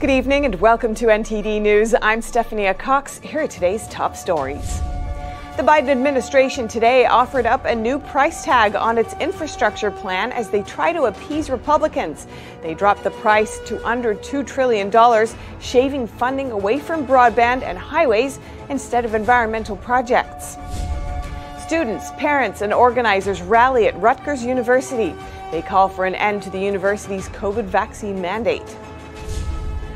Good evening and welcome to NTD News. I'm Stephanie Cox. Here are today's top stories. The Biden administration today offered up a new price tag on its infrastructure plan as they try to appease Republicans. They dropped the price to under $2 trillion, shaving funding away from broadband and highways instead of environmental projects. Students, parents, and organizers rally at Rutgers University. They call for an end to the university's COVID vaccine mandate.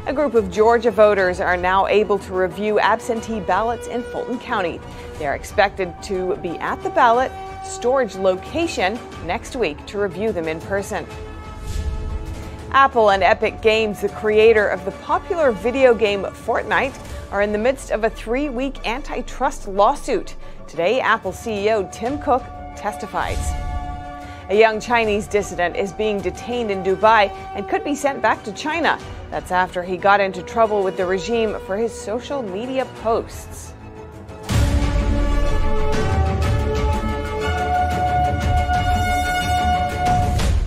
A group of Georgia voters are now able to review absentee ballots in Fulton County. They are expected to be at the ballot storage location next week to review them in person. Apple and Epic Games, the creator of the popular video game Fortnite, are in the midst of a three week antitrust lawsuit. Today, Apple CEO Tim Cook testifies. A young Chinese dissident is being detained in Dubai and could be sent back to China. That's after he got into trouble with the regime for his social media posts.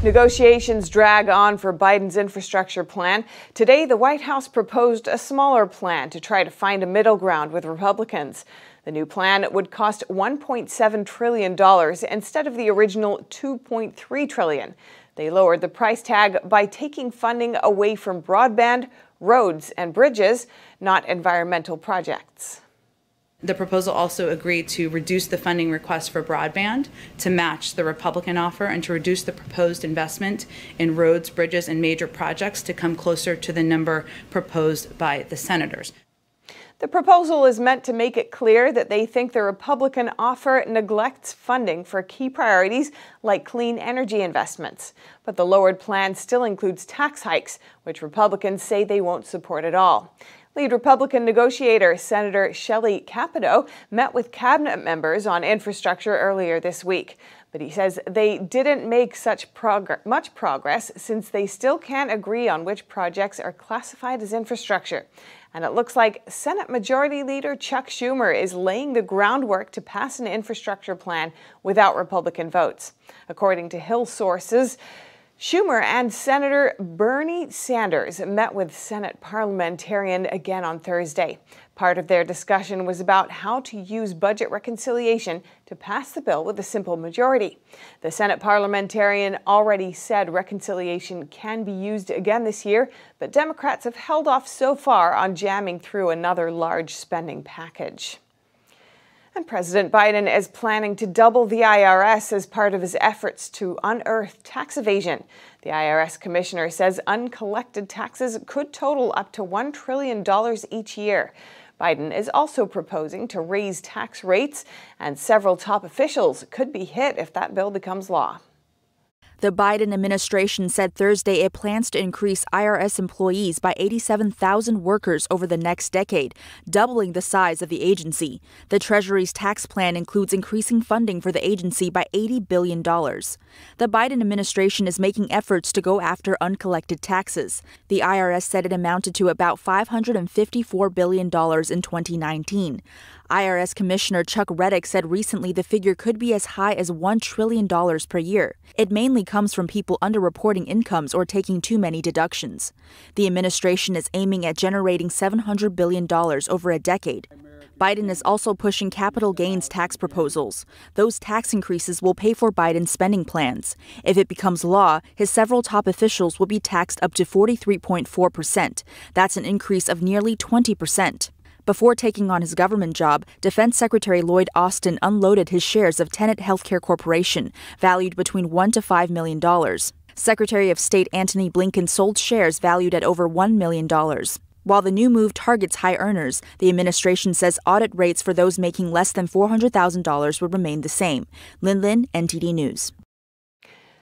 Negotiations drag on for Biden's infrastructure plan. Today, the White House proposed a smaller plan to try to find a middle ground with Republicans. The new plan would cost $1.7 trillion instead of the original $2.3 trillion. They lowered the price tag by taking funding away from broadband, roads, and bridges, not environmental projects. The proposal also agreed to reduce the funding request for broadband to match the Republican offer and to reduce the proposed investment in roads, bridges, and major projects to come closer to the number proposed by the senators. The proposal is meant to make it clear that they think the Republican offer neglects funding for key priorities like clean energy investments. But the lowered plan still includes tax hikes, which Republicans say they won't support at all. Lead Republican negotiator Senator Shelley Capito met with cabinet members on infrastructure earlier this week. But he says they didn't make such prog- much progress since they still can't agree on which projects are classified as infrastructure. And it looks like Senate Majority Leader Chuck Schumer is laying the groundwork to pass an infrastructure plan without Republican votes. According to Hill sources, Schumer and Senator Bernie Sanders met with Senate parliamentarian again on Thursday. Part of their discussion was about how to use budget reconciliation to pass the bill with a simple majority. The Senate parliamentarian already said reconciliation can be used again this year, but Democrats have held off so far on jamming through another large spending package. And President Biden is planning to double the IRS as part of his efforts to unearth tax evasion. The IRS commissioner says uncollected taxes could total up to $1 trillion each year. Biden is also proposing to raise tax rates, and several top officials could be hit if that bill becomes law. The Biden administration said Thursday it plans to increase IRS employees by 87,000 workers over the next decade, doubling the size of the agency. The Treasury's tax plan includes increasing funding for the agency by $80 billion. The Biden administration is making efforts to go after uncollected taxes. The IRS said it amounted to about $554 billion in 2019. IRS Commissioner Chuck Rettig said recently the figure could be as high as $1 trillion per year. It mainly comes from people underreporting incomes or taking too many deductions. The administration is aiming at generating $700 billion over a decade. Biden is also pushing capital gains tax proposals. Those tax increases will pay for Biden's spending plans. If it becomes law, his several top officials will be taxed up to 43.4%. That's an increase of nearly 20%. Before taking on his government job, Defense Secretary Lloyd Austin unloaded his shares of Tenet Healthcare Corporation, valued between 1 to 5 million dollars. Secretary of State Antony Blinken sold shares valued at over $1 million. While the new move targets high earners, the administration says audit rates for those making less than $400,000 would remain the same. Lin Lin, NTD News.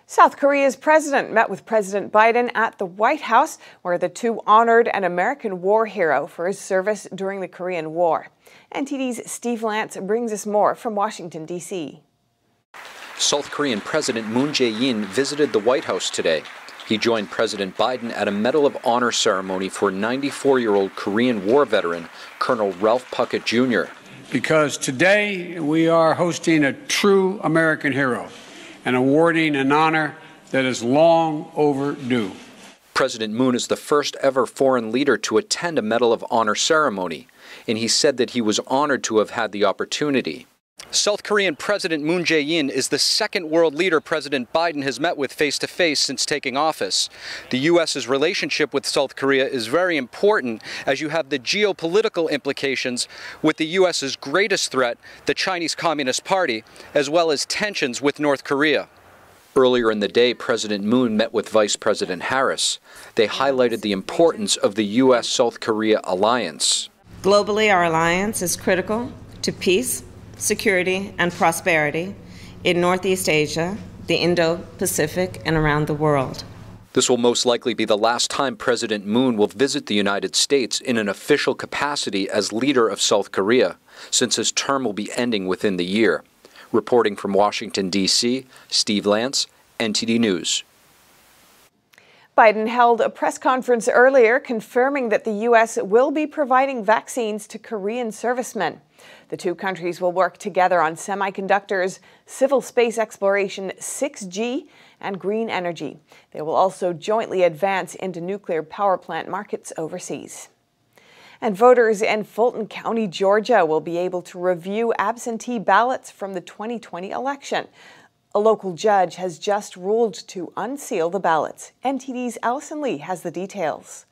South Korea's president met with President Biden at the White House, where the two honored an American war hero for his service during the Korean War. NTD's Steve Lance brings us more from Washington, D.C. South Korean President Moon Jae-in visited the White House today. He joined President Biden at a Medal of Honor ceremony for 94-year-old Korean War veteran Colonel Ralph Puckett Jr. Because today we are hosting a true American hero and awarding an honor that is long overdue. President Moon is the first ever foreign leader to attend a Medal of Honor ceremony, and he said that he was honored to have had the opportunity. South Korean President Moon Jae-in is the second world leader President Biden has met with face to face since taking office. The U.S.'s relationship with South Korea is very important as you have the geopolitical implications with the U.S.'s greatest threat, the Chinese Communist Party, as well as tensions with North Korea. Earlier in the day, President Moon met with Vice President Harris. They highlighted the importance of the U.S. South Korea alliance. Globally, our alliance is critical to peace security, and prosperity in Northeast Asia, the Indo Pacific, and around the world. This will most likely be the last time President Moon will visit the United States in an official capacity as leader of South Korea, since his term will be ending within the year. Reporting from Washington, D.C., Steve Lance, NTD News. Biden held a press conference earlier confirming that the U.S. will be providing vaccines to Korean servicemen. The two countries will work together on semiconductors, civil space exploration, 6G, and green energy. They will also jointly advance into nuclear power plant markets overseas. And voters in Fulton County, Georgia will be able to review absentee ballots from the 2020 election. A local judge has just ruled to unseal the ballots. NTD's Allison Lee has the details.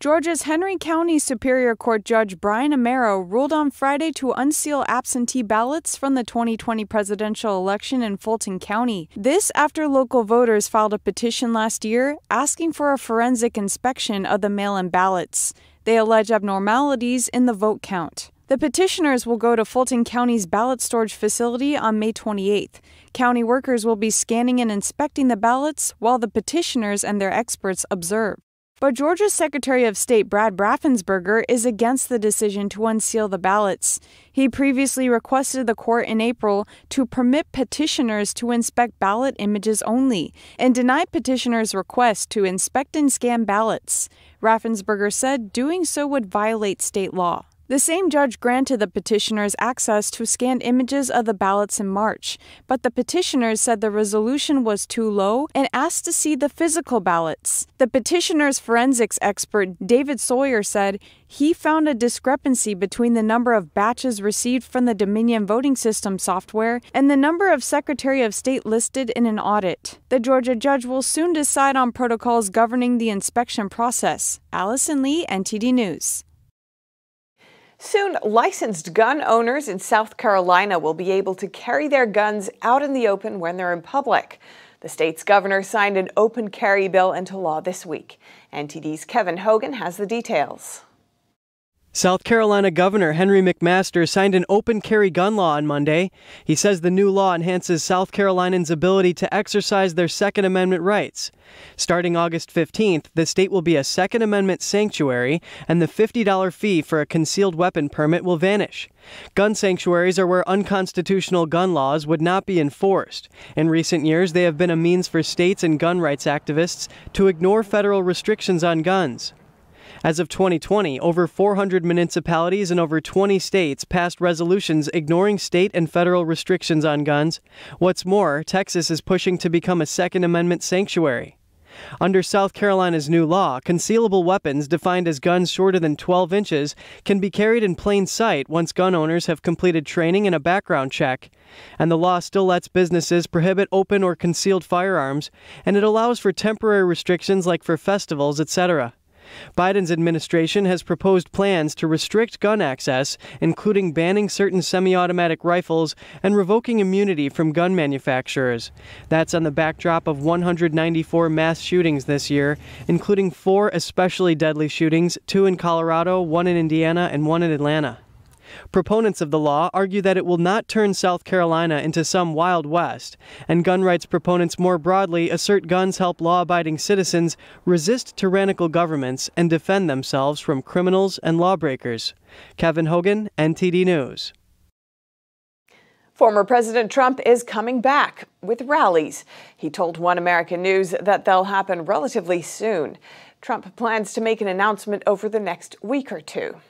Georgia's Henry County Superior Court Judge Brian Amero ruled on Friday to unseal absentee ballots from the 2020 presidential election in Fulton County. This after local voters filed a petition last year asking for a forensic inspection of the mail in ballots. They allege abnormalities in the vote count. The petitioners will go to Fulton County's ballot storage facility on May 28th. County workers will be scanning and inspecting the ballots while the petitioners and their experts observe. But Georgia's Secretary of State Brad Raffensperger is against the decision to unseal the ballots. He previously requested the court in April to permit petitioners to inspect ballot images only and denied petitioners' request to inspect and scan ballots. Raffensperger said doing so would violate state law. The same judge granted the petitioners access to scanned images of the ballots in March, but the petitioners said the resolution was too low and asked to see the physical ballots. The petitioner's forensics expert, David Sawyer, said he found a discrepancy between the number of batches received from the Dominion voting system software and the number of Secretary of State listed in an audit. The Georgia judge will soon decide on protocols governing the inspection process. Allison Lee, NTD News. Soon, licensed gun owners in South Carolina will be able to carry their guns out in the open when they're in public. The state's governor signed an open carry bill into law this week. NTD's Kevin Hogan has the details. South Carolina Governor Henry McMaster signed an open carry gun law on Monday. He says the new law enhances South Carolinians' ability to exercise their Second Amendment rights. Starting August 15th, the state will be a Second Amendment sanctuary, and the $50 fee for a concealed weapon permit will vanish. Gun sanctuaries are where unconstitutional gun laws would not be enforced. In recent years, they have been a means for states and gun rights activists to ignore federal restrictions on guns. As of 2020, over 400 municipalities in over 20 states passed resolutions ignoring state and federal restrictions on guns. What's more, Texas is pushing to become a Second Amendment sanctuary. Under South Carolina's new law, concealable weapons, defined as guns shorter than 12 inches, can be carried in plain sight once gun owners have completed training and a background check. And the law still lets businesses prohibit open or concealed firearms, and it allows for temporary restrictions like for festivals, etc. Biden's administration has proposed plans to restrict gun access, including banning certain semi automatic rifles and revoking immunity from gun manufacturers. That's on the backdrop of 194 mass shootings this year, including four especially deadly shootings two in Colorado, one in Indiana, and one in Atlanta. Proponents of the law argue that it will not turn South Carolina into some Wild West, and gun rights proponents more broadly assert guns help law abiding citizens resist tyrannical governments and defend themselves from criminals and lawbreakers. Kevin Hogan, NTD News. Former President Trump is coming back with rallies. He told One American News that they'll happen relatively soon. Trump plans to make an announcement over the next week or two.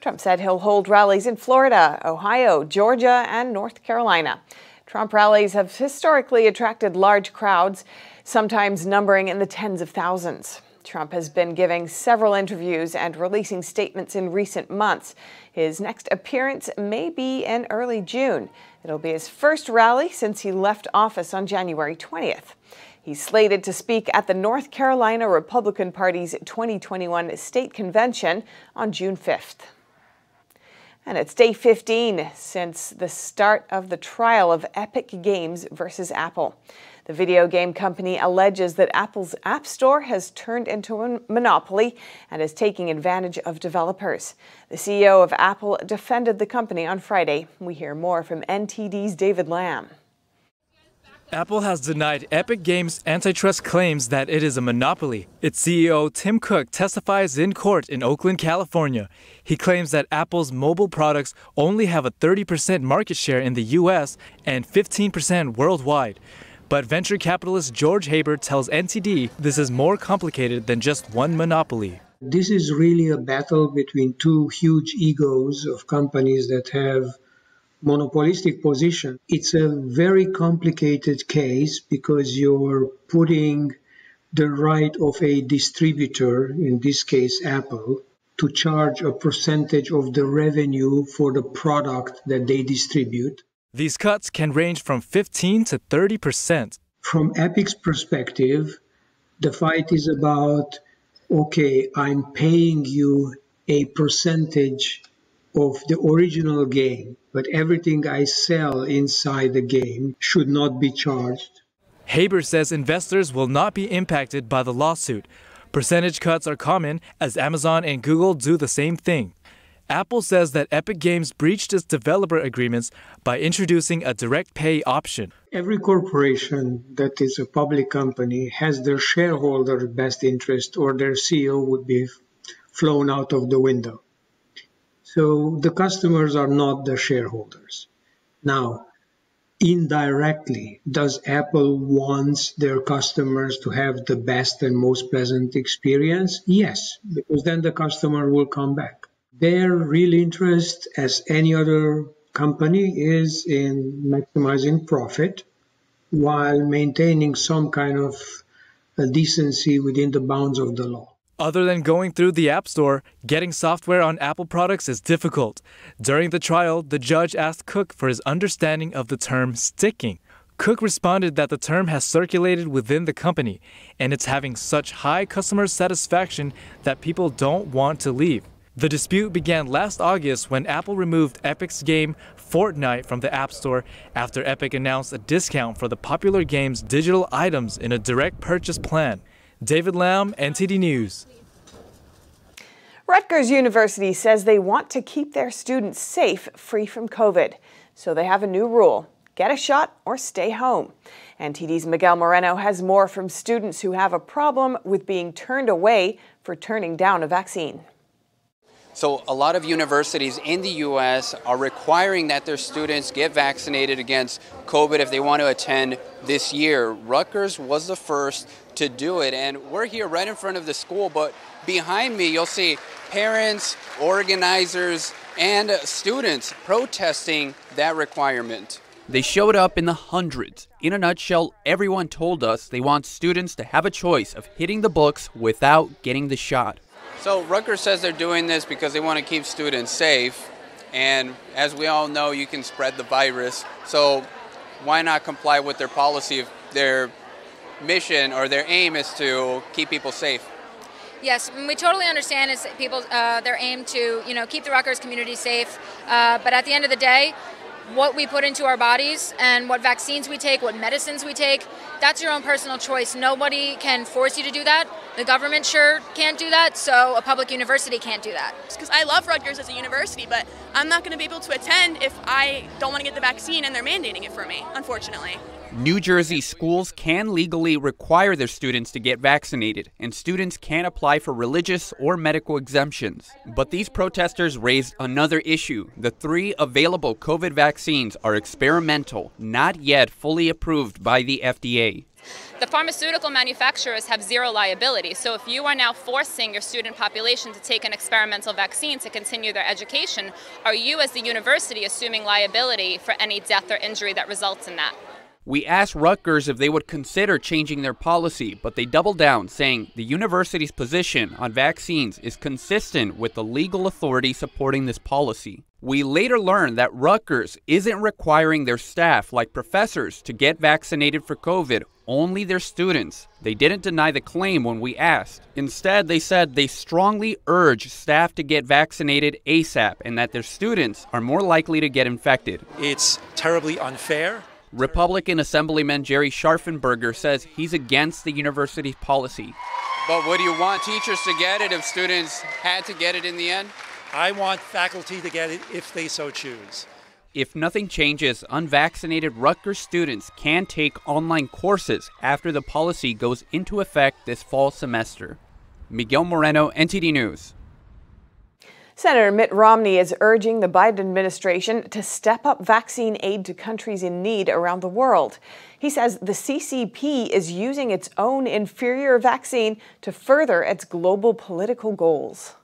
Trump said he'll hold rallies in Florida, Ohio, Georgia, and North Carolina. Trump rallies have historically attracted large crowds, sometimes numbering in the tens of thousands. Trump has been giving several interviews and releasing statements in recent months. His next appearance may be in early June. It'll be his first rally since he left office on January 20th. He's slated to speak at the North Carolina Republican Party's 2021 state convention on June 5th. And it's day 15 since the start of the trial of Epic Games versus Apple. The video game company alleges that Apple's App Store has turned into a monopoly and is taking advantage of developers. The CEO of Apple defended the company on Friday. We hear more from NTD's David Lamb. Apple has denied Epic Games' antitrust claims that it is a monopoly. Its CEO, Tim Cook, testifies in court in Oakland, California. He claims that Apple's mobile products only have a 30% market share in the US and 15% worldwide. But venture capitalist George Haber tells NTD this is more complicated than just one monopoly. This is really a battle between two huge egos of companies that have monopolistic position. It's a very complicated case because you're putting the right of a distributor, in this case Apple, to charge a percentage of the revenue for the product that they distribute. These cuts can range from 15 to 30 percent. From Epic's perspective, the fight is about okay, I'm paying you a percentage of the original game, but everything I sell inside the game should not be charged. Haber says investors will not be impacted by the lawsuit. Percentage cuts are common as Amazon and Google do the same thing. Apple says that Epic Games breached its developer agreements by introducing a direct pay option. Every corporation that is a public company has their shareholder best interest, or their CEO would be flown out of the window. So the customers are not the shareholders. Now, indirectly, does Apple wants their customers to have the best and most pleasant experience? Yes, because then the customer will come back. Their real interest, as any other company, is in maximizing profit while maintaining some kind of uh, decency within the bounds of the law. Other than going through the App Store, getting software on Apple products is difficult. During the trial, the judge asked Cook for his understanding of the term sticking. Cook responded that the term has circulated within the company and it's having such high customer satisfaction that people don't want to leave. The dispute began last August when Apple removed Epic's game Fortnite from the App Store after Epic announced a discount for the popular game's digital items in a direct purchase plan. David Lamb, NTD News. Rutgers University says they want to keep their students safe, free from COVID. So they have a new rule get a shot or stay home. NTD's Miguel Moreno has more from students who have a problem with being turned away for turning down a vaccine. So, a lot of universities in the U.S. are requiring that their students get vaccinated against COVID if they want to attend this year. Rutgers was the first to do it, and we're here right in front of the school, but behind me, you'll see parents, organizers, and students protesting that requirement. They showed up in the hundreds. In a nutshell, everyone told us they want students to have a choice of hitting the books without getting the shot. So Rutgers says they're doing this because they want to keep students safe. And as we all know, you can spread the virus. So why not comply with their policy if their mission or their aim is to keep people safe? Yes, we totally understand it's people uh, their aim to you know keep the Rutgers community safe, uh, but at the end of the day, what we put into our bodies and what vaccines we take, what medicines we take, that's your own personal choice. Nobody can force you to do that. The government sure can't do that, so a public university can't do that. Because I love Rutgers as a university, but I'm not going to be able to attend if I don't want to get the vaccine and they're mandating it for me, unfortunately. New Jersey schools can legally require their students to get vaccinated, and students can apply for religious or medical exemptions. But these protesters raised another issue. The three available COVID vaccines are experimental, not yet fully approved by the FDA. The pharmaceutical manufacturers have zero liability. So if you are now forcing your student population to take an experimental vaccine to continue their education, are you as the university assuming liability for any death or injury that results in that? We asked Rutgers if they would consider changing their policy, but they doubled down, saying the university's position on vaccines is consistent with the legal authority supporting this policy. We later learned that Rutgers isn't requiring their staff, like professors, to get vaccinated for COVID, only their students. They didn't deny the claim when we asked. Instead, they said they strongly urge staff to get vaccinated ASAP and that their students are more likely to get infected. It's terribly unfair Republican Assemblyman Jerry Scharfenberger says he's against the university's policy. But would you want teachers to get it if students had to get it in the end? I want faculty to get it if they so choose. If nothing changes, unvaccinated Rutgers students can take online courses after the policy goes into effect this fall semester. Miguel Moreno, NTD News. Senator Mitt Romney is urging the Biden administration to step up vaccine aid to countries in need around the world. He says the CCP is using its own inferior vaccine to further its global political goals.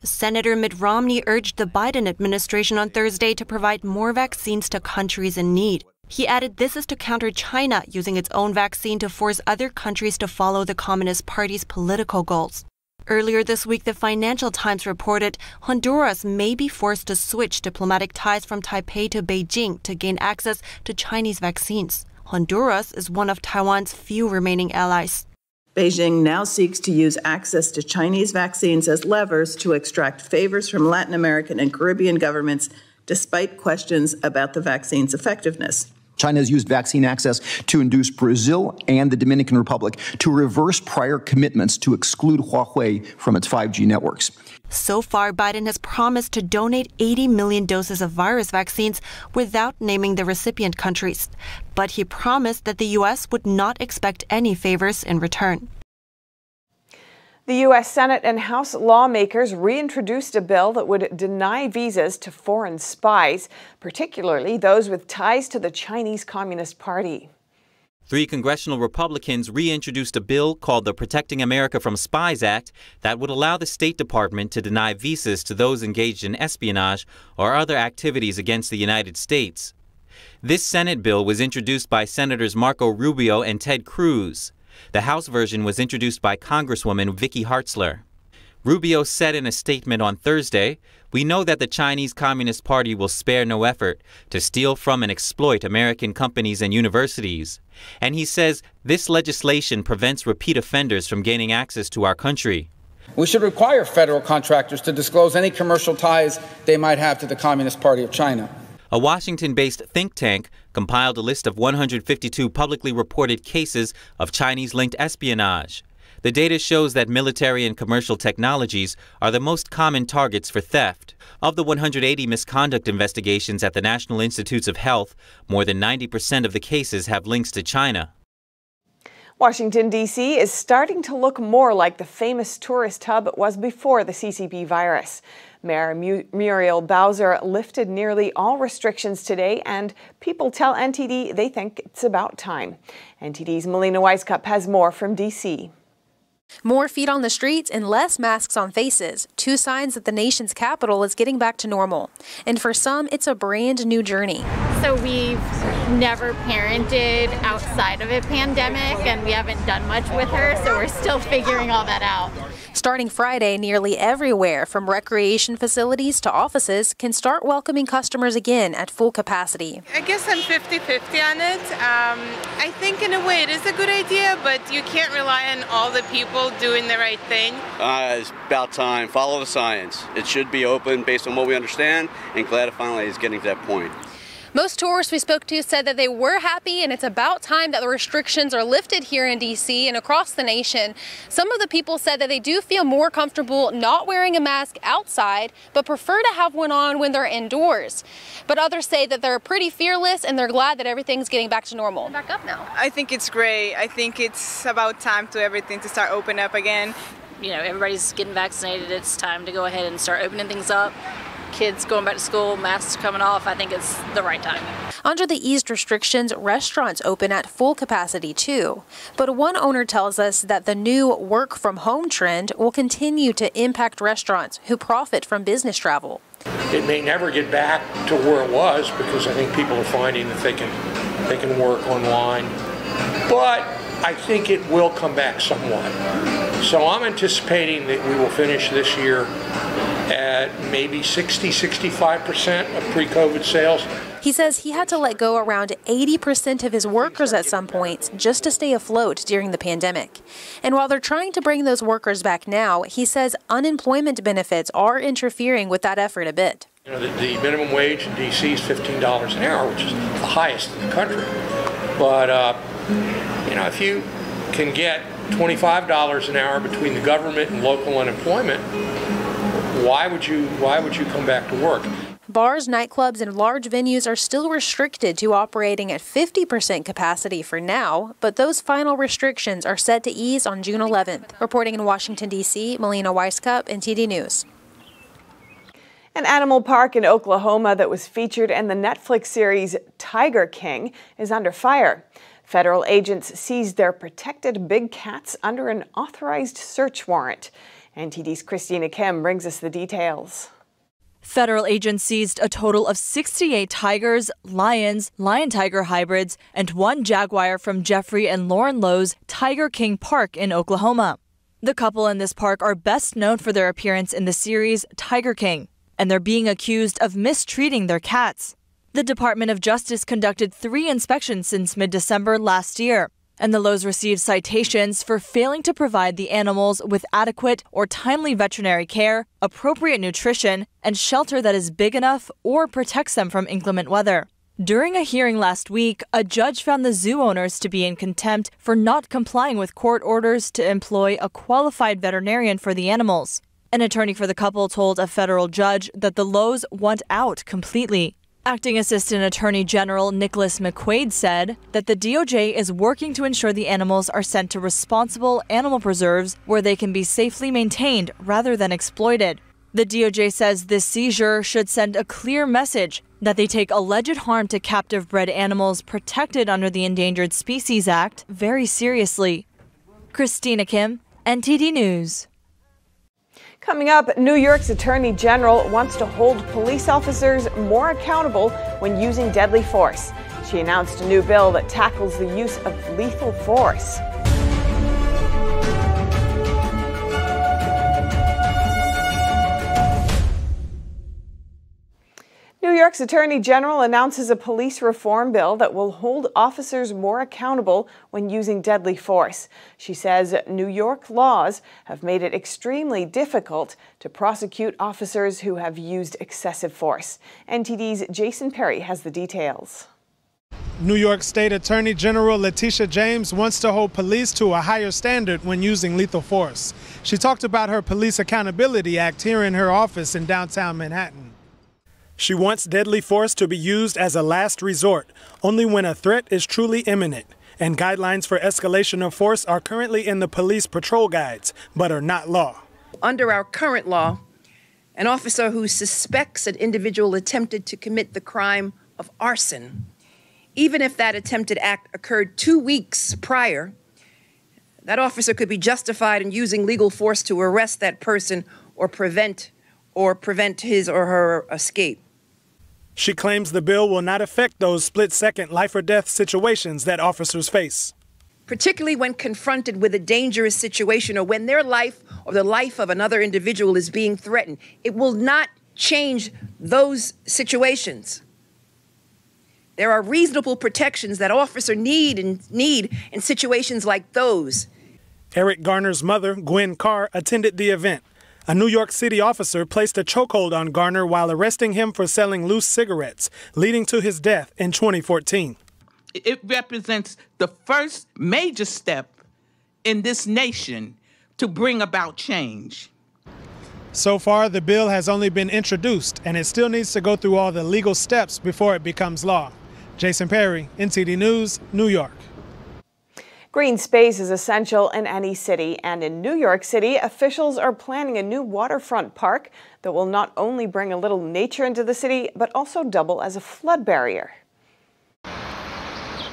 Senator Mitt Romney urged the Biden administration on Thursday to provide more vaccines to countries in need. He added this is to counter China using its own vaccine to force other countries to follow the Communist Party's political goals. Earlier this week, the Financial Times reported Honduras may be forced to switch diplomatic ties from Taipei to Beijing to gain access to Chinese vaccines. Honduras is one of Taiwan's few remaining allies. Beijing now seeks to use access to Chinese vaccines as levers to extract favors from Latin American and Caribbean governments, despite questions about the vaccine's effectiveness. China has used vaccine access to induce Brazil and the Dominican Republic to reverse prior commitments to exclude Huawei from its 5G networks. So far, Biden has promised to donate 80 million doses of virus vaccines without naming the recipient countries. But he promised that the U.S. would not expect any favors in return. The U.S. Senate and House lawmakers reintroduced a bill that would deny visas to foreign spies, particularly those with ties to the Chinese Communist Party. Three congressional Republicans reintroduced a bill called the Protecting America from Spies Act that would allow the State Department to deny visas to those engaged in espionage or other activities against the United States. This Senate bill was introduced by Senators Marco Rubio and Ted Cruz. The House version was introduced by Congresswoman Vicky Hartzler. Rubio said in a statement on Thursday, We know that the Chinese Communist Party will spare no effort to steal from and exploit American companies and universities. And he says this legislation prevents repeat offenders from gaining access to our country. We should require federal contractors to disclose any commercial ties they might have to the Communist Party of China. A Washington based think tank compiled a list of 152 publicly reported cases of Chinese linked espionage. The data shows that military and commercial technologies are the most common targets for theft. Of the 180 misconduct investigations at the National Institutes of Health, more than 90% of the cases have links to China. Washington, D.C. is starting to look more like the famous tourist hub it was before the CCP virus. Mayor Muriel Bowser lifted nearly all restrictions today, and people tell NTD they think it's about time. NTD's Melina Wisecup has more from D.C. More feet on the streets and less masks on faces, two signs that the nation's capital is getting back to normal. And for some, it's a brand new journey. So we've never parented outside of a pandemic and we haven't done much with her, so we're still figuring all that out. Starting Friday, nearly everywhere, from recreation facilities to offices, can start welcoming customers again at full capacity. I guess I'm 50 50 on it. Um, I think, in a way, it is a good idea, but you can't rely on all the people doing the right thing. Uh, it's about time. Follow the science. It should be open based on what we understand, and glad it finally is getting to that point. Most tourists we spoke to said that they were happy and it's about time that the restrictions are lifted here in DC and across the nation. Some of the people said that they do feel more comfortable not wearing a mask outside, but prefer to have one on when they're indoors. But others say that they're pretty fearless and they're glad that everything's getting back to normal. Back up now. I think it's great. I think it's about time to everything to start opening up again. You know, everybody's getting vaccinated. It's time to go ahead and start opening things up kids going back to school, masks coming off, I think it's the right time. Under the eased restrictions, restaurants open at full capacity too. But one owner tells us that the new work from home trend will continue to impact restaurants who profit from business travel. It may never get back to where it was because I think people are finding that they can they can work online. But I think it will come back somewhat. So I'm anticipating that we will finish this year at maybe 60, 65% of pre-COVID sales. He says he had to let go around 80% of his workers at some points just to stay afloat during the pandemic. And while they're trying to bring those workers back now, he says unemployment benefits are interfering with that effort a bit. You know, the, the minimum wage in D.C. is $15 an hour, which is the highest in the country. But, uh, you know, if you can get $25 an hour between the government and local unemployment, why would you why would you come back to work? Bars, nightclubs, and large venues are still restricted to operating at 50% capacity for now, but those final restrictions are set to ease on June 11th. Reporting in Washington, D.C., Melina Wisecup, NTD News. An animal park in Oklahoma that was featured in the Netflix series Tiger King is under fire. Federal agents seized their protected big cats under an authorized search warrant. NTD's Christina Kim brings us the details. Federal agents seized a total of 68 tigers, lions, lion tiger hybrids, and one jaguar from Jeffrey and Lauren Lowe's Tiger King Park in Oklahoma. The couple in this park are best known for their appearance in the series Tiger King, and they're being accused of mistreating their cats. The Department of Justice conducted three inspections since mid December last year, and the Lowe's received citations for failing to provide the animals with adequate or timely veterinary care, appropriate nutrition, and shelter that is big enough or protects them from inclement weather. During a hearing last week, a judge found the zoo owners to be in contempt for not complying with court orders to employ a qualified veterinarian for the animals. An attorney for the couple told a federal judge that the Lowe's want out completely. Acting Assistant Attorney General Nicholas McQuaid said that the DOJ is working to ensure the animals are sent to responsible animal preserves where they can be safely maintained rather than exploited. The DOJ says this seizure should send a clear message that they take alleged harm to captive bred animals protected under the Endangered Species Act very seriously. Christina Kim, NTD News. Coming up, New York's Attorney General wants to hold police officers more accountable when using deadly force. She announced a new bill that tackles the use of lethal force. Attorney General announces a police reform bill that will hold officers more accountable when using deadly force. She says New York laws have made it extremely difficult to prosecute officers who have used excessive force. NTD's Jason Perry has the details. New York State Attorney General Letitia James wants to hold police to a higher standard when using lethal force. She talked about her Police Accountability Act here in her office in downtown Manhattan. She wants deadly force to be used as a last resort, only when a threat is truly imminent. And guidelines for escalation of force are currently in the police patrol guides, but are not law. Under our current law, an officer who suspects an individual attempted to commit the crime of arson, even if that attempted act occurred two weeks prior, that officer could be justified in using legal force to arrest that person or prevent or prevent his or her escape. She claims the bill will not affect those split second life or death situations that officers face. Particularly when confronted with a dangerous situation or when their life or the life of another individual is being threatened. It will not change those situations. There are reasonable protections that officers need and need in situations like those. Eric Garner's mother, Gwen Carr, attended the event. A New York City officer placed a chokehold on Garner while arresting him for selling loose cigarettes, leading to his death in 2014. It represents the first major step in this nation to bring about change. So far, the bill has only been introduced, and it still needs to go through all the legal steps before it becomes law. Jason Perry, NTD News, New York. Green space is essential in any city, and in New York City, officials are planning a new waterfront park that will not only bring a little nature into the city, but also double as a flood barrier.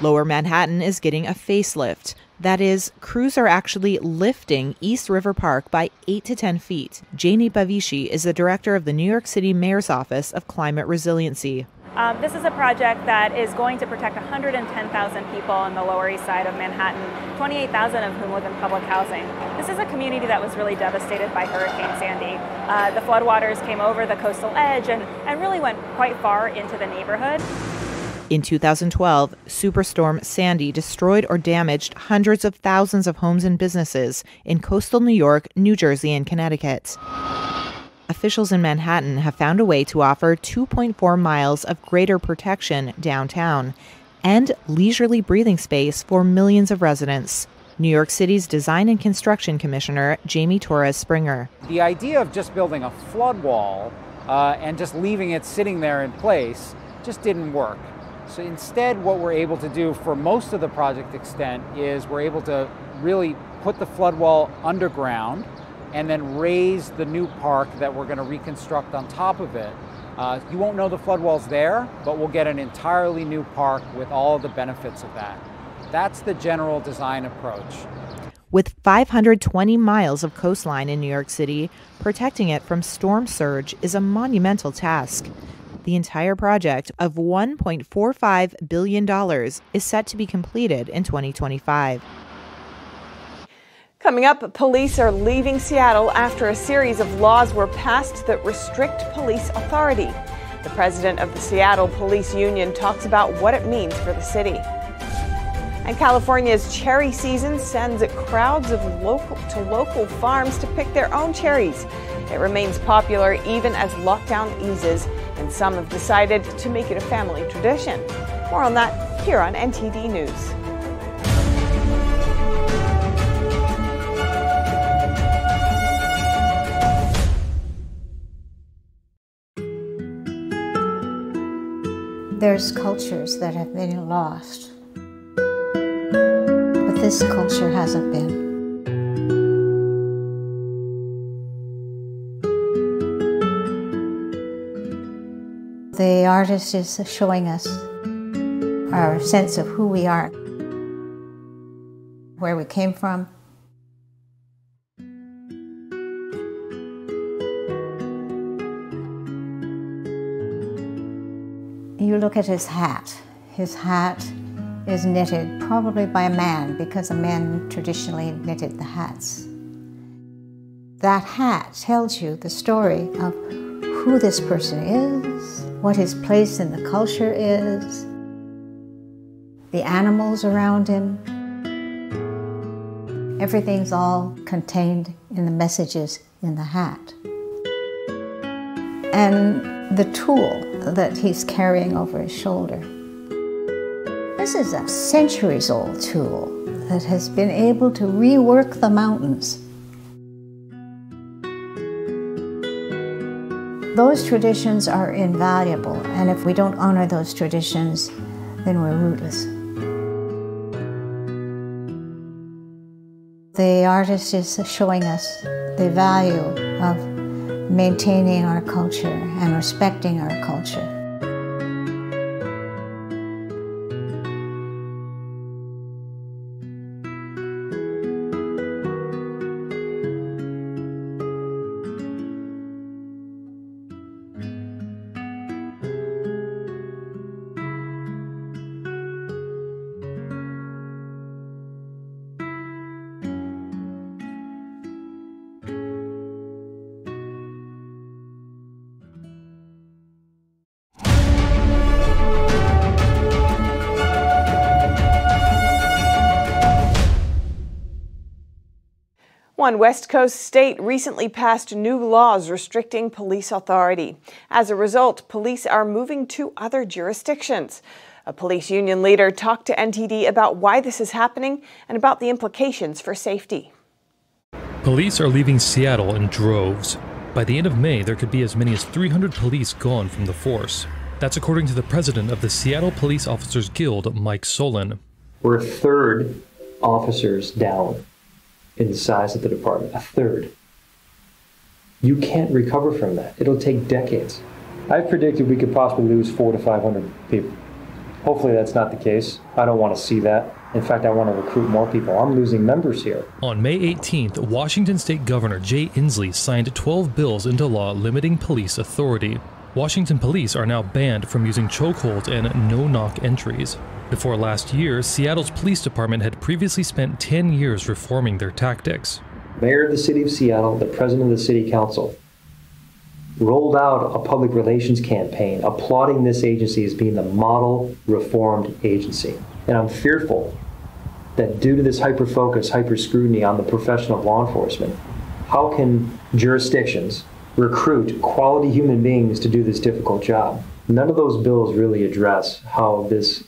Lower Manhattan is getting a facelift. That is, crews are actually lifting East River Park by 8 to 10 feet. Jainey Bavishi is the director of the New York City Mayor's Office of Climate Resiliency. Um, this is a project that is going to protect 110,000 people on the Lower East Side of Manhattan, 28,000 of whom live in public housing. This is a community that was really devastated by Hurricane Sandy. Uh, the floodwaters came over the coastal edge and, and really went quite far into the neighborhood. In 2012, Superstorm Sandy destroyed or damaged hundreds of thousands of homes and businesses in coastal New York, New Jersey, and Connecticut. Officials in Manhattan have found a way to offer 2.4 miles of greater protection downtown and leisurely breathing space for millions of residents. New York City's Design and Construction Commissioner Jamie Torres Springer. The idea of just building a flood wall uh, and just leaving it sitting there in place just didn't work. So instead, what we're able to do for most of the project extent is we're able to really put the flood wall underground and then raise the new park that we're going to reconstruct on top of it. Uh, you won't know the flood wall's there, but we'll get an entirely new park with all the benefits of that. That's the general design approach. With 520 miles of coastline in New York City, protecting it from storm surge is a monumental task. The entire project of $1.45 billion is set to be completed in 2025. Coming up, police are leaving Seattle after a series of laws were passed that restrict police authority. The president of the Seattle Police Union talks about what it means for the city. And California's cherry season sends crowds of local to local farms to pick their own cherries. It remains popular even as lockdown eases, and some have decided to make it a family tradition. More on that here on NTD News. There's cultures that have been lost, but this culture hasn't been. The artist is showing us our sense of who we are, where we came from. You look at his hat. His hat is knitted probably by a man because a man traditionally knitted the hats. That hat tells you the story of who this person is, what his place in the culture is, the animals around him. Everything's all contained in the messages in the hat. And the tool that he's carrying over his shoulder. This is a centuries old tool that has been able to rework the mountains Those traditions are invaluable, and if we don't honor those traditions, then we're rootless. The artist is showing us the value of maintaining our culture and respecting our culture. One West Coast state recently passed new laws restricting police authority. As a result, police are moving to other jurisdictions. A police union leader talked to NTD about why this is happening and about the implications for safety. Police are leaving Seattle in droves. By the end of May, there could be as many as 300 police gone from the force. That's according to the president of the Seattle Police Officers Guild, Mike Solan. We're a third officers down in the size of the department, a third. You can't recover from that. It'll take decades. I predicted we could possibly lose four to 500 people. Hopefully, that's not the case. I don't want to see that. In fact, I want to recruit more people. I'm losing members here. On May 18th, Washington State Governor Jay Inslee signed 12 bills into law limiting police authority. Washington police are now banned from using chokeholds and no knock entries. Before last year, Seattle's police department had previously spent 10 years reforming their tactics. Mayor of the city of Seattle, the president of the city council, rolled out a public relations campaign applauding this agency as being the model reformed agency. And I'm fearful that due to this hyper focus, hyper scrutiny on the profession of law enforcement, how can jurisdictions recruit quality human beings to do this difficult job? None of those bills really address how this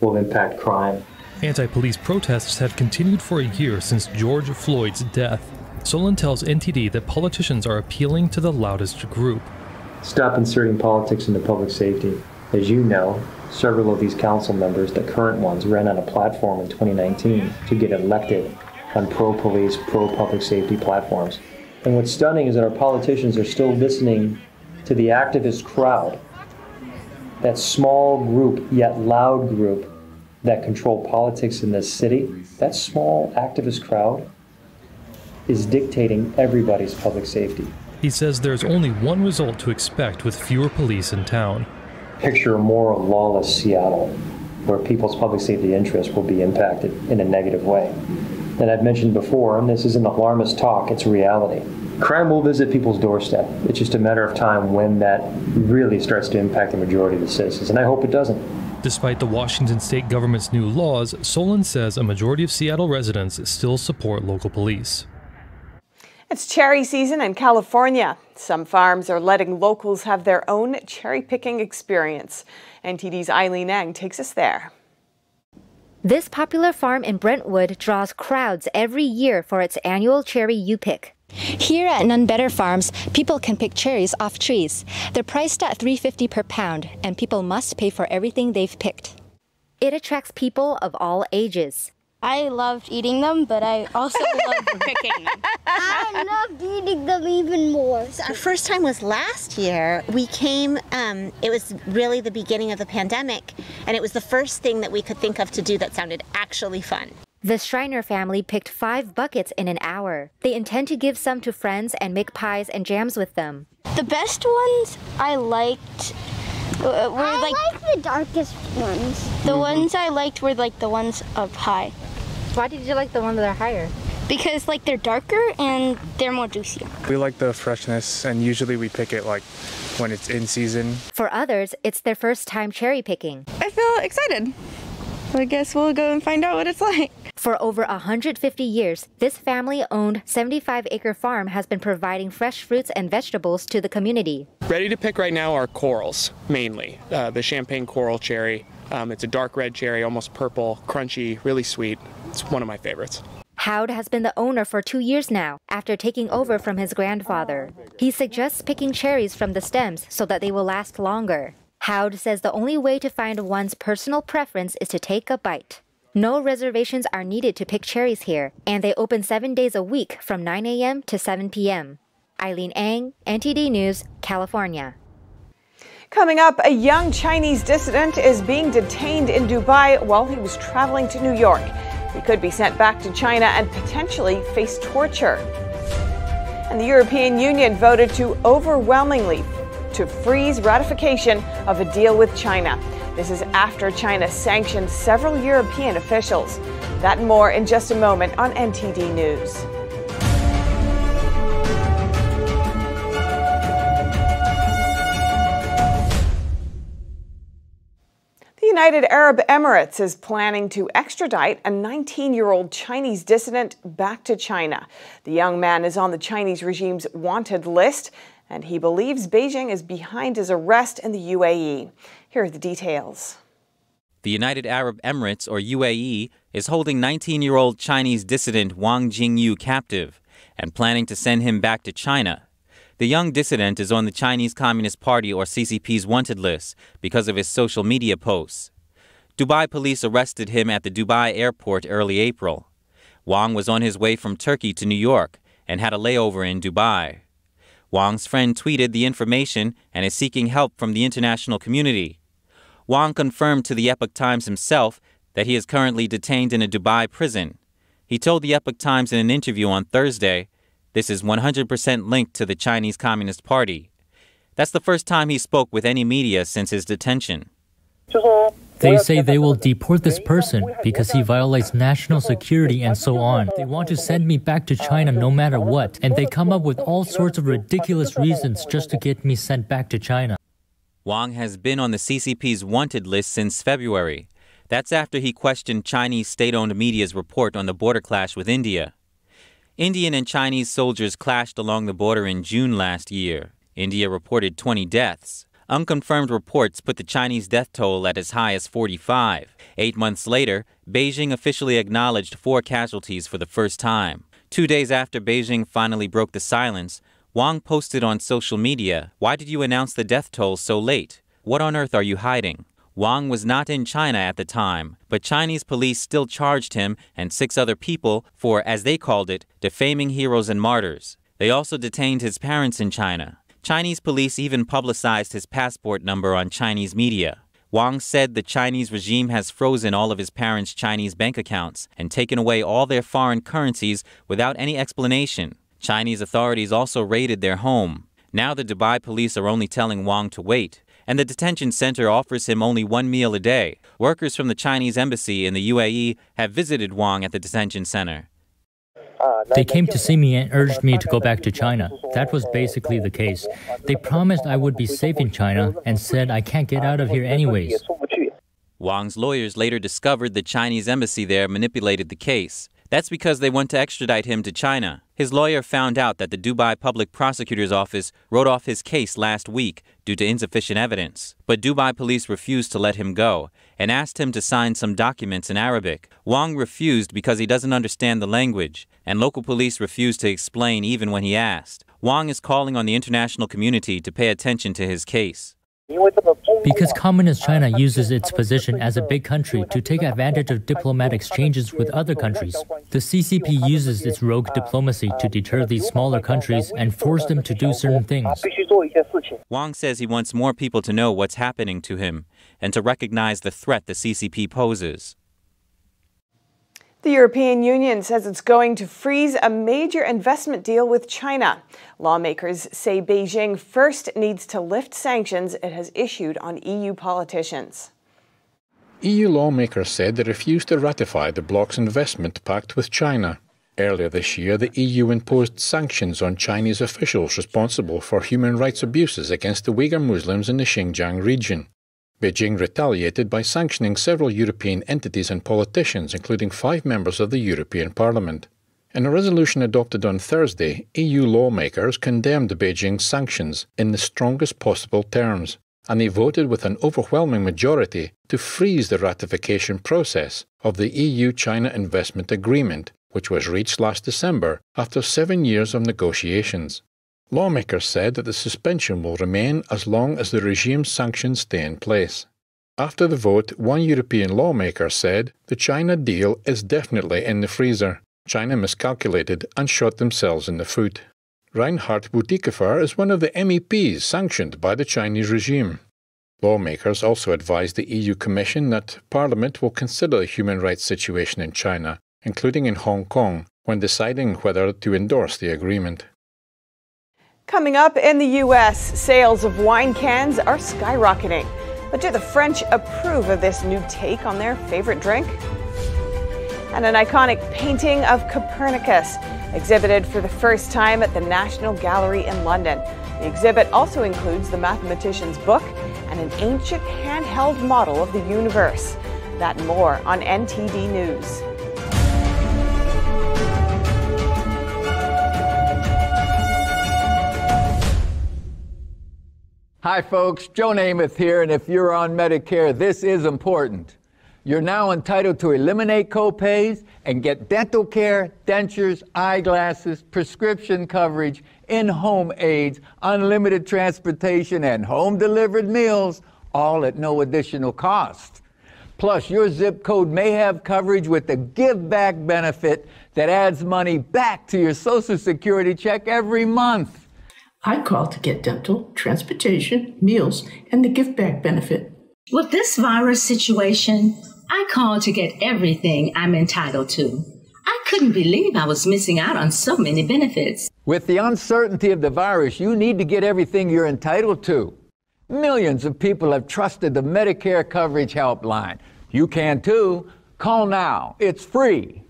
will impact crime. Anti police protests have continued for a year since George Floyd's death. Solan tells NTD that politicians are appealing to the loudest group. Stop inserting politics into public safety. As you know, several of these council members, the current ones, ran on a platform in 2019 to get elected on pro police, pro public safety platforms. And what's stunning is that our politicians are still listening to the activist crowd, that small group, yet loud group, that control politics in this city. That small activist crowd is dictating everybody's public safety. He says there's only one result to expect with fewer police in town. Picture a more lawless Seattle, where people's public safety interests will be impacted in a negative way. And I've mentioned before, and this isn't alarmist talk, it's reality. Crime will visit people's doorstep. It's just a matter of time when that really starts to impact the majority of the citizens, and I hope it doesn't. Despite the Washington state government's new laws, Solan says a majority of Seattle residents still support local police. It's cherry season in California. Some farms are letting locals have their own cherry picking experience. NTD's Eileen Eng takes us there. This popular farm in Brentwood draws crowds every year for its annual cherry U Pick. Here at Nunn Better Farms, people can pick cherries off trees. They're priced at $3.50 per pound, and people must pay for everything they've picked. It attracts people of all ages. I loved eating them, but I also loved picking them. I loved eating them even more. So our first time was last year. We came, um, it was really the beginning of the pandemic, and it was the first thing that we could think of to do that sounded actually fun. The Schreiner family picked five buckets in an hour. They intend to give some to friends and make pies and jams with them. The best ones I liked uh, were I like, like the darkest ones. The ones I liked were like the ones up high. Why did you like the ones that are higher? Because like they're darker and they're more juicy. We like the freshness and usually we pick it like when it's in season. For others, it's their first time cherry picking. I feel excited. I guess we'll go and find out what it's like. For over 150 years, this family owned 75 acre farm has been providing fresh fruits and vegetables to the community. Ready to pick right now are corals, mainly. Uh, the champagne coral cherry. Um, it's a dark red cherry, almost purple, crunchy, really sweet. It's one of my favorites. Howd has been the owner for two years now, after taking over from his grandfather. He suggests picking cherries from the stems so that they will last longer. Howd says the only way to find one's personal preference is to take a bite. No reservations are needed to pick cherries here, and they open seven days a week from 9 a.m. to 7 p.m. Eileen Eng, NTD News, California. Coming up, a young Chinese dissident is being detained in Dubai while he was traveling to New York. He could be sent back to China and potentially face torture. And the European Union voted to overwhelmingly to freeze ratification of a deal with China. This is after China sanctioned several European officials. That and more in just a moment on NTD News. United Arab Emirates is planning to extradite a 19 year old Chinese dissident back to China. The young man is on the Chinese regime's wanted list, and he believes Beijing is behind his arrest in the UAE. Here are the details. The United Arab Emirates, or UAE, is holding 19 year old Chinese dissident Wang Jingyu captive and planning to send him back to China. The young dissident is on the Chinese Communist Party or CCP's wanted list because of his social media posts. Dubai police arrested him at the Dubai airport early April. Wang was on his way from Turkey to New York and had a layover in Dubai. Wang's friend tweeted the information and is seeking help from the international community. Wang confirmed to the Epoch Times himself that he is currently detained in a Dubai prison. He told the Epoch Times in an interview on Thursday this is 100% linked to the Chinese Communist Party. That's the first time he spoke with any media since his detention. They say they will deport this person because he violates national security and so on. They want to send me back to China no matter what, and they come up with all sorts of ridiculous reasons just to get me sent back to China. Wang has been on the CCP's wanted list since February. That's after he questioned Chinese state owned media's report on the border clash with India. Indian and Chinese soldiers clashed along the border in June last year. India reported 20 deaths. Unconfirmed reports put the Chinese death toll at as high as 45. Eight months later, Beijing officially acknowledged four casualties for the first time. Two days after Beijing finally broke the silence, Wang posted on social media, Why did you announce the death toll so late? What on earth are you hiding? Wang was not in China at the time, but Chinese police still charged him and six other people for, as they called it, defaming heroes and martyrs. They also detained his parents in China. Chinese police even publicized his passport number on Chinese media. Wang said the Chinese regime has frozen all of his parents' Chinese bank accounts and taken away all their foreign currencies without any explanation. Chinese authorities also raided their home. Now the Dubai police are only telling Wang to wait, and the detention center offers him only one meal a day. Workers from the Chinese embassy in the UAE have visited Wang at the detention center. They came to see me and urged me to go back to China. That was basically the case. They promised I would be safe in China and said I can't get out of here anyways. Wang's lawyers later discovered the Chinese embassy there manipulated the case. That's because they want to extradite him to China. His lawyer found out that the Dubai Public Prosecutor's Office wrote off his case last week due to insufficient evidence. But Dubai police refused to let him go and asked him to sign some documents in Arabic. Wang refused because he doesn't understand the language, and local police refused to explain even when he asked. Wang is calling on the international community to pay attention to his case. Because Communist China uses its position as a big country to take advantage of diplomatic exchanges with other countries. The CCP uses its rogue diplomacy to deter these smaller countries and force them to do certain things. Wang says he wants more people to know what's happening to him and to recognize the threat the CCP poses. The European Union says it's going to freeze a major investment deal with China. Lawmakers say Beijing first needs to lift sanctions it has issued on EU politicians. EU lawmakers said they refused to ratify the bloc's investment pact with China. Earlier this year, the EU imposed sanctions on Chinese officials responsible for human rights abuses against the Uyghur Muslims in the Xinjiang region. Beijing retaliated by sanctioning several European entities and politicians, including five members of the European Parliament. In a resolution adopted on Thursday, EU lawmakers condemned Beijing's sanctions in the strongest possible terms, and they voted with an overwhelming majority to freeze the ratification process of the EU China Investment Agreement, which was reached last December after seven years of negotiations. Lawmakers said that the suspension will remain as long as the regime's sanctions stay in place. After the vote, one European lawmaker said the China deal is definitely in the freezer. China miscalculated and shot themselves in the foot. Reinhard Bütikofer is one of the MEPs sanctioned by the Chinese regime. Lawmakers also advised the EU Commission that Parliament will consider the human rights situation in China, including in Hong Kong, when deciding whether to endorse the agreement. Coming up in the U.S., sales of wine cans are skyrocketing. But do the French approve of this new take on their favorite drink? And an iconic painting of Copernicus, exhibited for the first time at the National Gallery in London. The exhibit also includes the mathematician's book and an ancient handheld model of the universe. That and more on NTD News. Hi, folks. Joe Namath here, and if you're on Medicare, this is important. You're now entitled to eliminate copays and get dental care, dentures, eyeglasses, prescription coverage, in home aids, unlimited transportation, and home delivered meals, all at no additional cost. Plus, your zip code may have coverage with the Give Back benefit that adds money back to your Social Security check every month. I called to get dental, transportation, meals, and the Give Back benefit. With this virus situation, I called to get everything I'm entitled to. I couldn't believe I was missing out on so many benefits. With the uncertainty of the virus, you need to get everything you're entitled to. Millions of people have trusted the Medicare coverage helpline. You can too. Call now. It's free.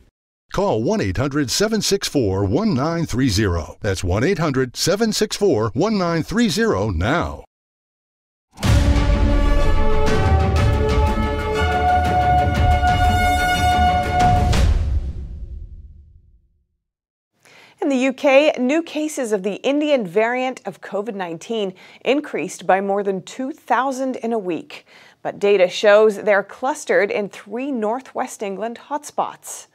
Call 1 800 764 1930. That's 1 800 764 1930 now. In the UK, new cases of the Indian variant of COVID 19 increased by more than 2,000 in a week. But data shows they're clustered in three northwest England hotspots.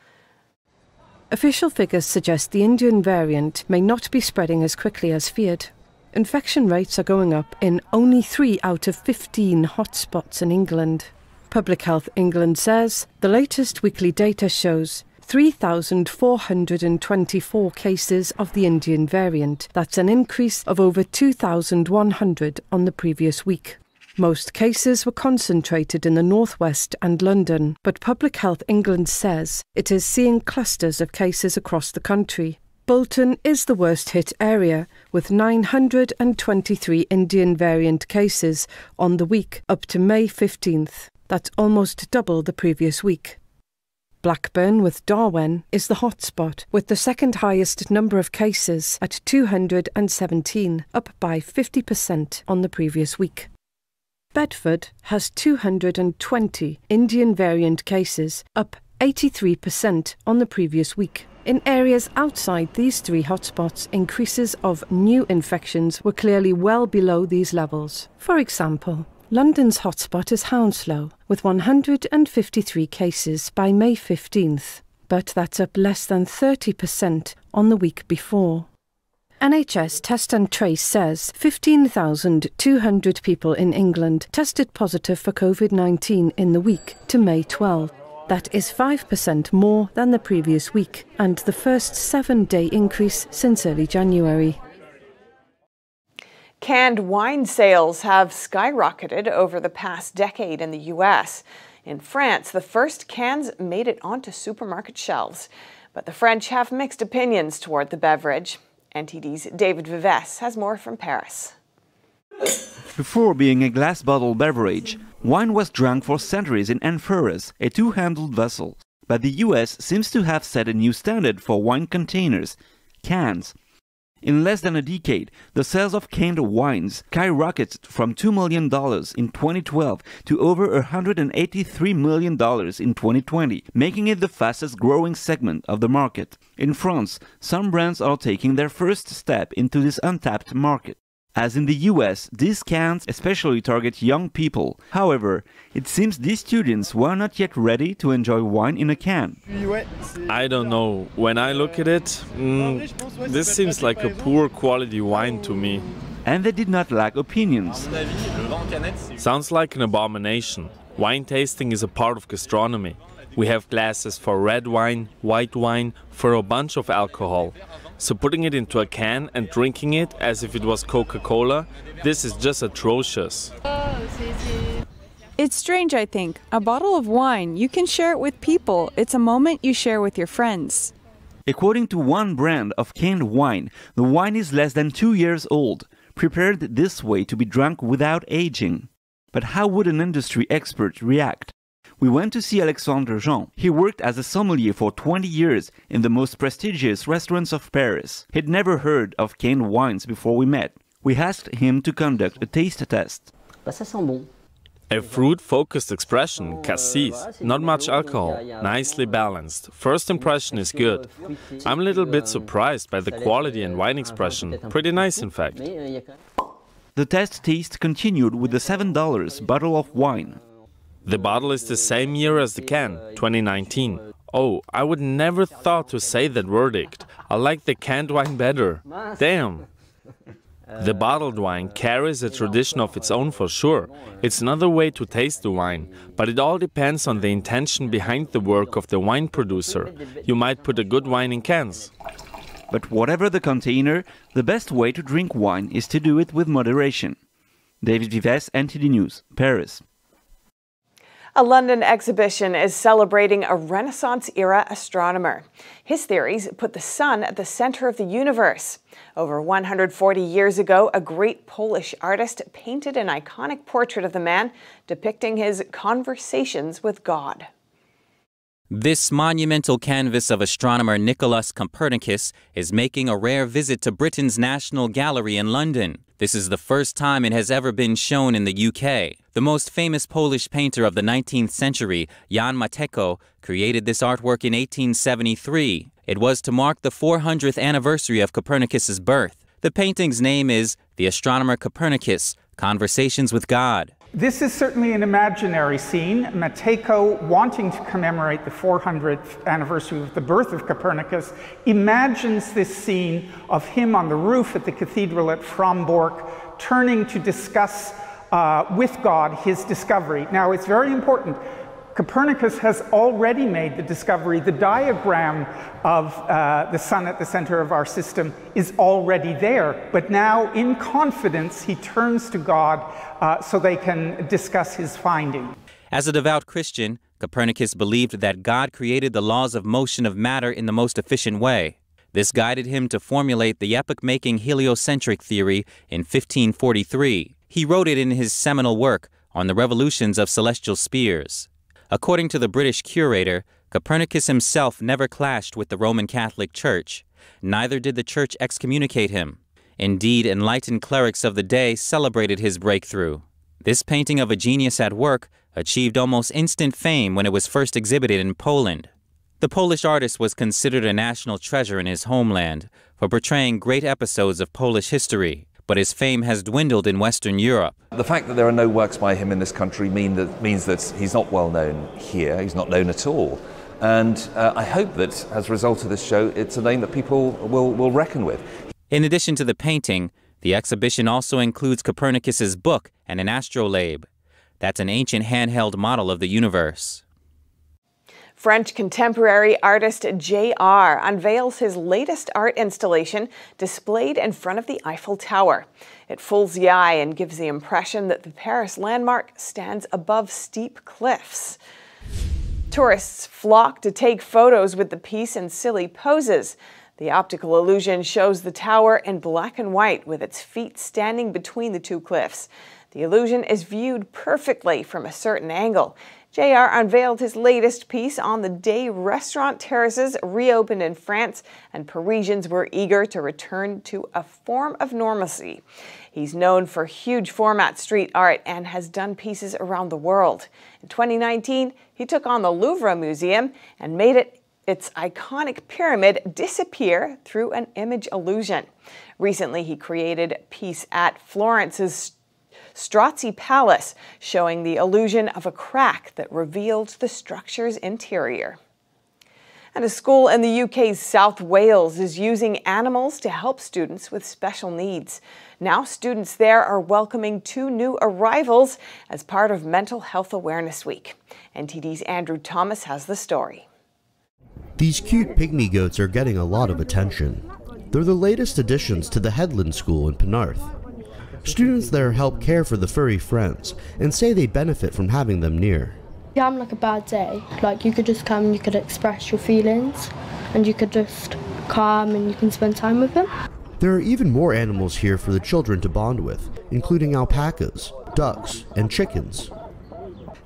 Official figures suggest the Indian variant may not be spreading as quickly as feared. Infection rates are going up in only three out of 15 hotspots in England. Public Health England says the latest weekly data shows 3,424 cases of the Indian variant. That's an increase of over 2,100 on the previous week. Most cases were concentrated in the northwest and London, but Public Health England says it is seeing clusters of cases across the country. Bolton is the worst hit area, with 923 Indian variant cases on the week up to May 15th. That's almost double the previous week. Blackburn with Darwen is the hotspot, with the second highest number of cases at 217, up by 50% on the previous week. Bedford has 220 Indian variant cases, up 83% on the previous week. In areas outside these three hotspots, increases of new infections were clearly well below these levels. For example, London's hotspot is Hounslow, with 153 cases by May 15th, but that's up less than 30% on the week before. NHS Test and Trace says 15,200 people in England tested positive for COVID 19 in the week to May 12. That is 5% more than the previous week and the first seven day increase since early January. Canned wine sales have skyrocketed over the past decade in the U.S. In France, the first cans made it onto supermarket shelves. But the French have mixed opinions toward the beverage. NTD's David Vives has more from Paris. Before being a glass bottle beverage, wine was drunk for centuries in amphoras, a two handled vessel. But the US seems to have set a new standard for wine containers cans. In less than a decade, the sales of canned wines skyrocketed from $2 million in 2012 to over $183 million in 2020, making it the fastest growing segment of the market. In France, some brands are taking their first step into this untapped market. As in the US, these cans especially target young people. However, it seems these students were not yet ready to enjoy wine in a can. I don't know. When I look at it, mm, this seems like a poor quality wine to me. And they did not lack opinions. Sounds like an abomination. Wine tasting is a part of gastronomy. We have glasses for red wine, white wine, for a bunch of alcohol. So putting it into a can and drinking it as if it was Coca-Cola, this is just atrocious. It's strange, I think. A bottle of wine, you can share it with people. It's a moment you share with your friends. According to one brand of canned wine, the wine is less than two years old, prepared this way to be drunk without aging. But how would an industry expert react? We went to see Alexandre Jean. He worked as a sommelier for 20 years in the most prestigious restaurants of Paris. He'd never heard of canned wines before we met. We asked him to conduct a taste test. A fruit focused expression, cassis, not much alcohol, nicely balanced. First impression is good. I'm a little bit surprised by the quality and wine expression. Pretty nice, in fact. The test taste continued with the $7 bottle of wine. The bottle is the same year as the can, 2019. Oh, I would never thought to say that verdict. I like the canned wine better. Damn. The bottled wine carries a tradition of its own for sure. It's another way to taste the wine, but it all depends on the intention behind the work of the wine producer. You might put a good wine in cans. But whatever the container, the best way to drink wine is to do it with moderation. David Vives, NTD News, Paris. A London exhibition is celebrating a Renaissance era astronomer. His theories put the sun at the center of the universe. Over 140 years ago, a great Polish artist painted an iconic portrait of the man depicting his conversations with God. This monumental canvas of astronomer Nicholas Copernicus is making a rare visit to Britain's National Gallery in London. This is the first time it has ever been shown in the UK. The most famous Polish painter of the 19th century, Jan Matejko, created this artwork in 1873. It was to mark the 400th anniversary of Copernicus's birth. The painting's name is The Astronomer Copernicus Conversations with God. This is certainly an imaginary scene. Matejko, wanting to commemorate the 400th anniversary of the birth of Copernicus, imagines this scene of him on the roof at the cathedral at Frombork, turning to discuss uh, with God his discovery. Now, it's very important. Copernicus has already made the discovery. The diagram of uh, the sun at the center of our system is already there. But now, in confidence, he turns to God uh, so they can discuss his finding. As a devout Christian, Copernicus believed that God created the laws of motion of matter in the most efficient way. This guided him to formulate the epoch making heliocentric theory in 1543. He wrote it in his seminal work on the revolutions of celestial spheres. According to the British curator, Copernicus himself never clashed with the Roman Catholic Church. Neither did the Church excommunicate him. Indeed, enlightened clerics of the day celebrated his breakthrough. This painting of a genius at work achieved almost instant fame when it was first exhibited in Poland. The Polish artist was considered a national treasure in his homeland for portraying great episodes of Polish history but his fame has dwindled in Western Europe. The fact that there are no works by him in this country mean that, means that he's not well known here, he's not known at all. And uh, I hope that as a result of this show, it's a name that people will, will reckon with. In addition to the painting, the exhibition also includes Copernicus's book and an astrolabe. That's an ancient handheld model of the universe. French contemporary artist J.R. unveils his latest art installation displayed in front of the Eiffel Tower. It fools the eye and gives the impression that the Paris landmark stands above steep cliffs. Tourists flock to take photos with the piece in silly poses. The optical illusion shows the tower in black and white with its feet standing between the two cliffs. The illusion is viewed perfectly from a certain angle. JR unveiled his latest piece on the day restaurant terraces reopened in France and Parisians were eager to return to a form of normalcy. He's known for huge format street art and has done pieces around the world. In 2019, he took on the Louvre Museum and made it its iconic pyramid disappear through an image illusion. Recently, he created a piece at Florence's Strozzi Palace, showing the illusion of a crack that revealed the structure's interior. And a school in the UK's South Wales is using animals to help students with special needs. Now, students there are welcoming two new arrivals as part of Mental Health Awareness Week. NTD's Andrew Thomas has the story. These cute pygmy goats are getting a lot of attention. They're the latest additions to the Headland School in Penarth. Students there help care for the furry friends and say they benefit from having them near. If you have like a bad day, like you could just come and you could express your feelings and you could just calm and you can spend time with them. There are even more animals here for the children to bond with, including alpacas, ducks, and chickens.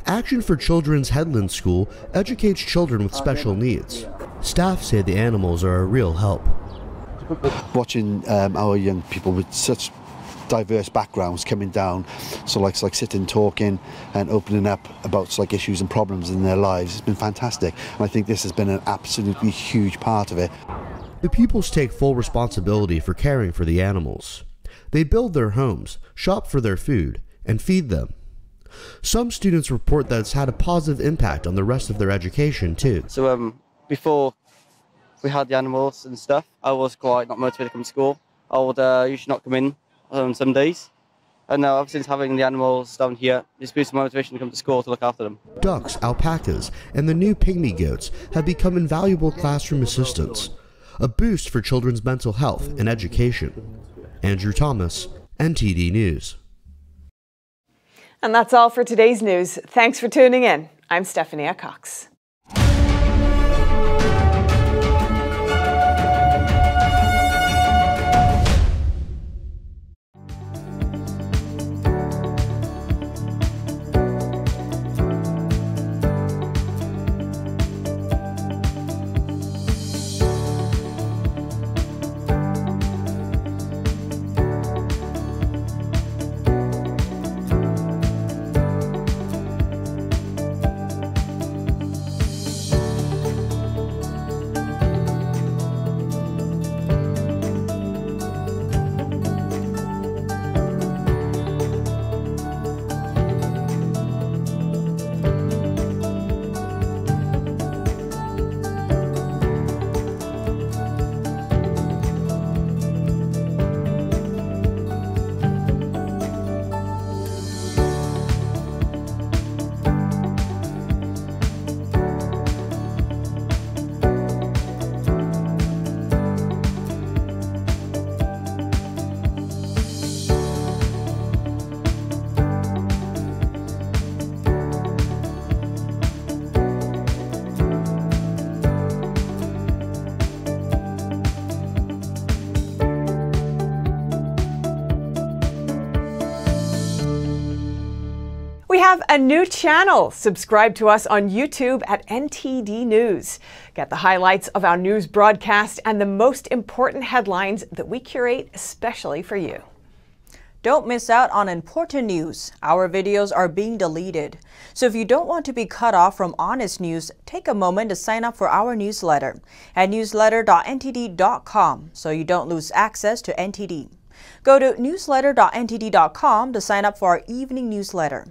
Action for Children's Headland School educates children with special needs. Staff say the animals are a real help. Watching um, our young people with such diverse backgrounds coming down. So like like sitting, talking, and opening up about like issues and problems in their lives. It's been fantastic, and I think this has been an absolutely huge part of it. The pupils take full responsibility for caring for the animals. They build their homes, shop for their food, and feed them. Some students report that it's had a positive impact on the rest of their education too. So um, before we had the animals and stuff, I was quite not motivated to come to school. I would uh, usually not come in on some days. And now, ever since having the animals down here, it's boosted my motivation to come to school to look after them. Ducks, alpacas, and the new pygmy goats have become invaluable classroom assistants, a boost for children's mental health and education. Andrew Thomas, NTD News. And that's all for today's news. Thanks for tuning in. I'm Stephanie Cox. Have a new channel. Subscribe to us on YouTube at NTD News. Get the highlights of our news broadcast and the most important headlines that we curate especially for you. Don't miss out on important news. Our videos are being deleted. So if you don't want to be cut off from honest news, take a moment to sign up for our newsletter at newsletter.ntd.com so you don't lose access to NTD. Go to newsletter.ntd.com to sign up for our evening newsletter.